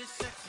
body sexy.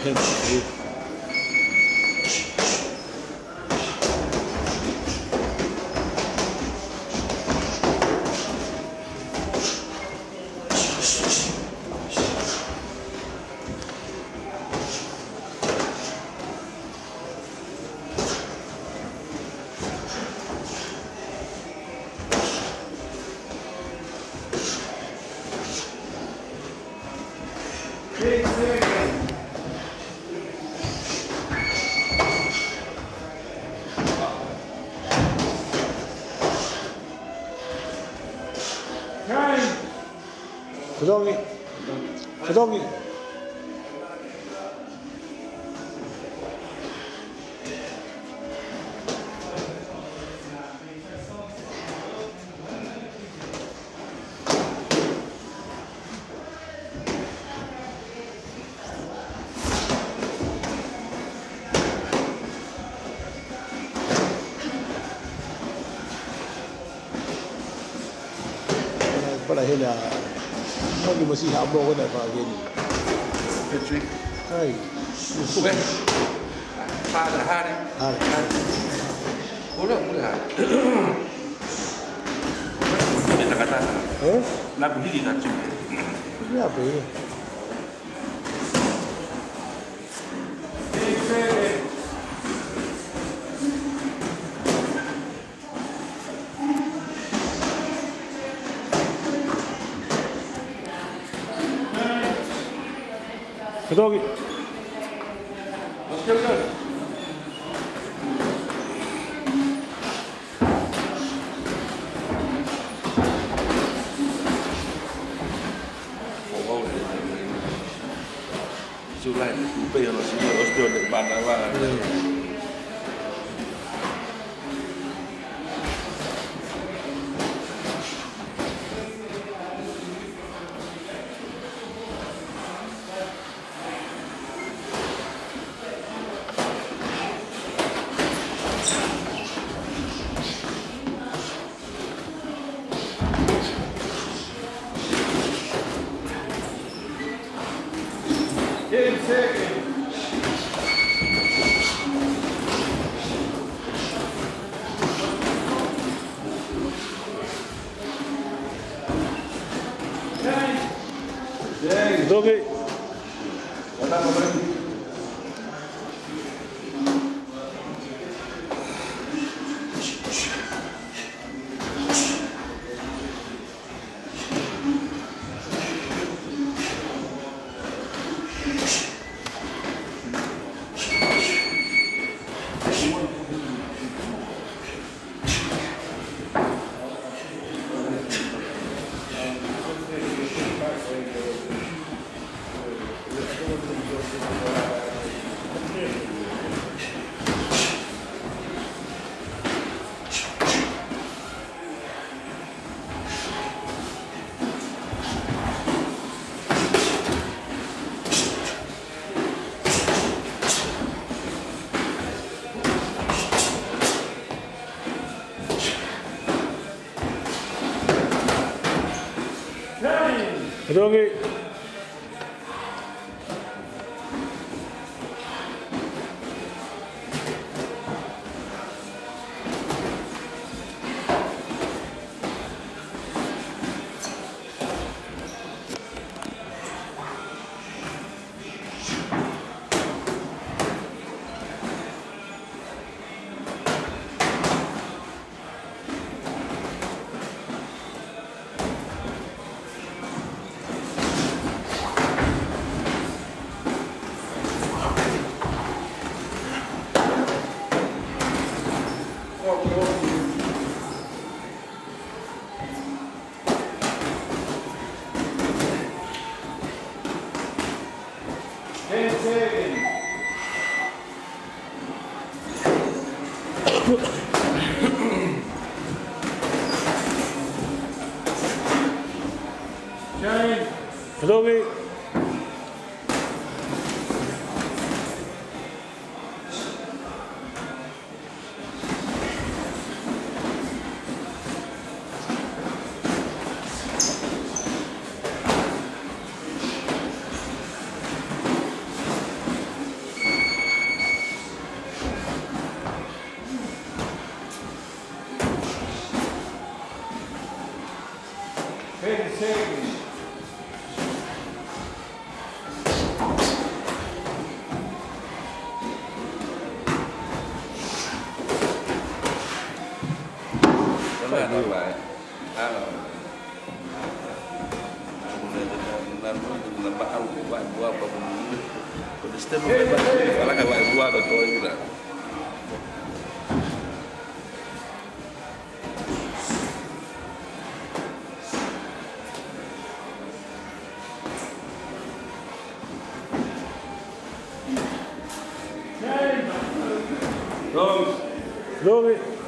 pinch. Chudownie. phải para ele a Masiha ambao kwenda kwa wageni. Hai. Father Hare. Hare. Ule ule Hare. Nakata. Eh? Nakubidi na chumba. Ya bei. 所以，我这个人就赖土肥了，所以我就得把那块。Robi. take Long. Long.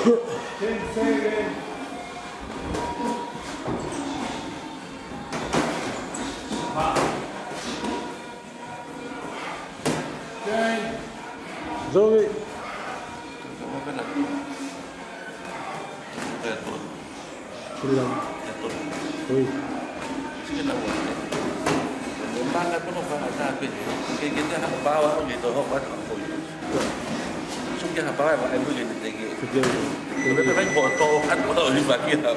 Rose. Rồi. Rồi. Kamu kena Jatuh Bilang. này Oi. Sikit ra buat cái cái cái orang ada habis Kita kita không bawa gitu Hak bawa apa gitu Sungguh hak em Hak ibu Siedziemy. No będę weź, bo to handlo oliwa pieta.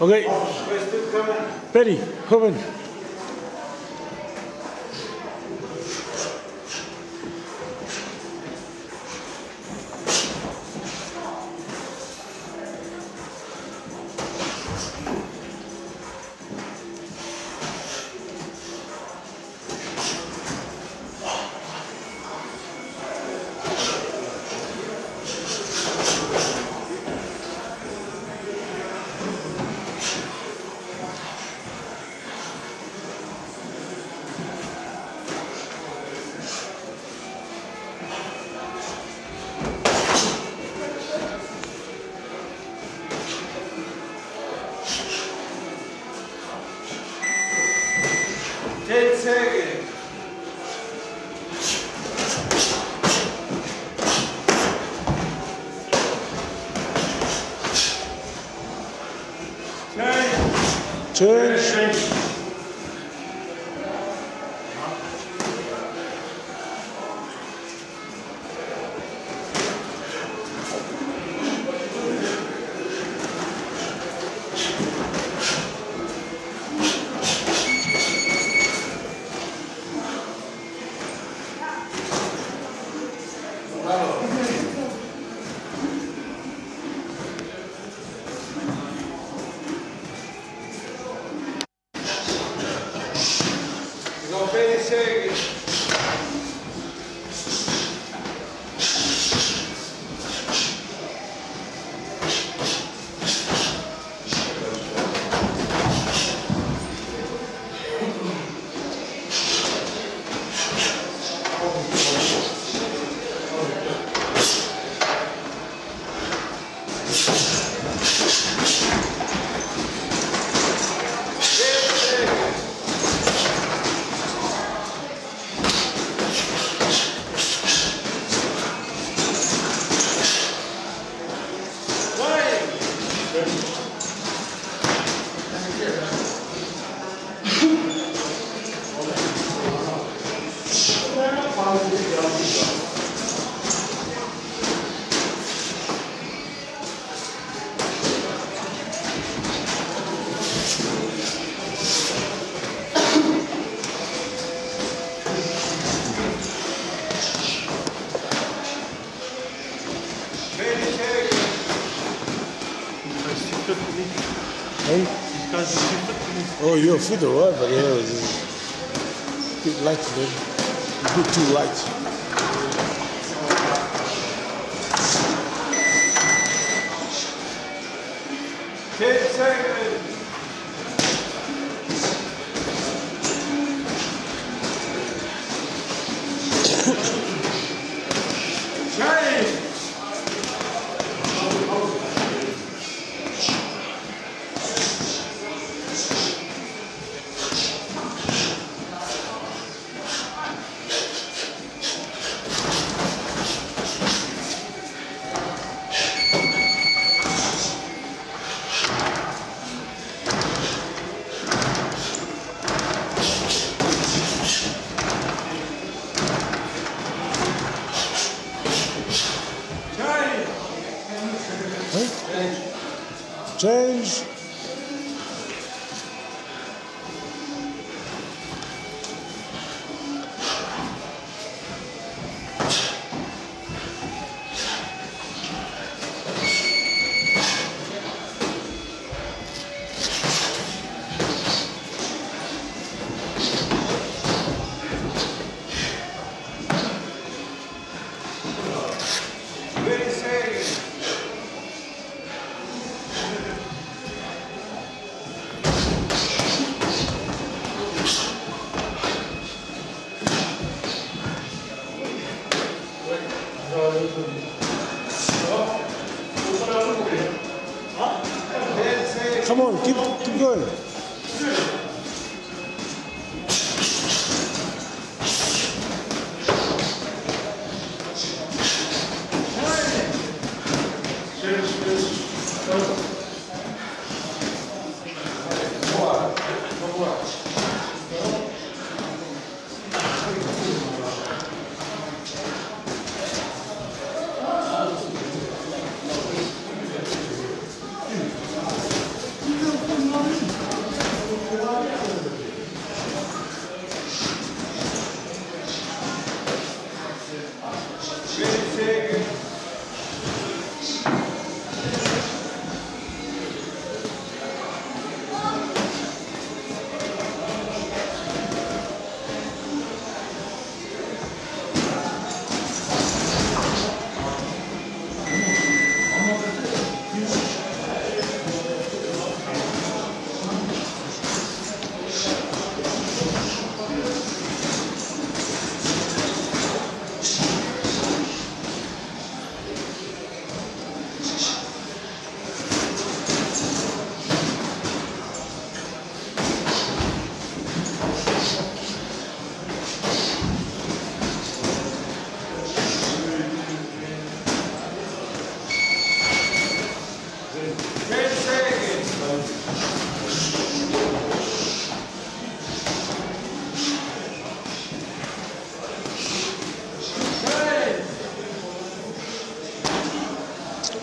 Okay. Perry, come in. Oh, you're afraid of? But yeah, it's light, man. A bit too light.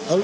Al-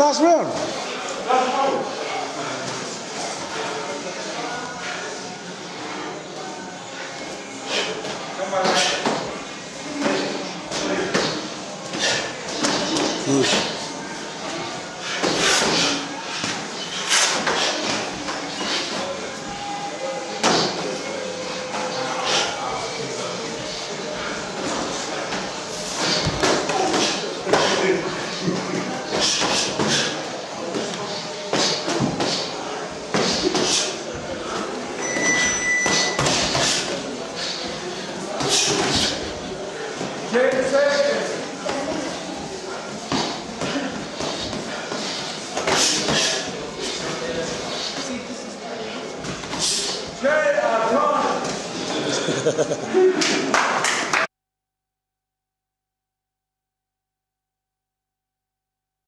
last Vegas.